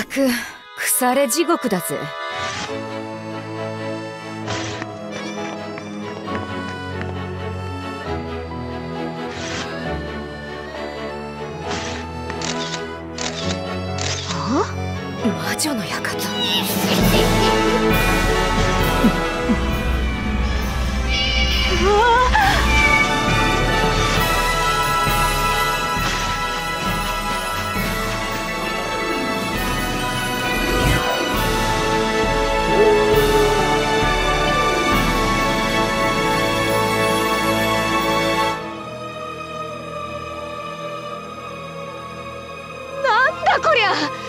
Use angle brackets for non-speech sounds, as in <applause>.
ったく腐れ地獄だぜ。魔女の館。う <laughs> わこりゃ。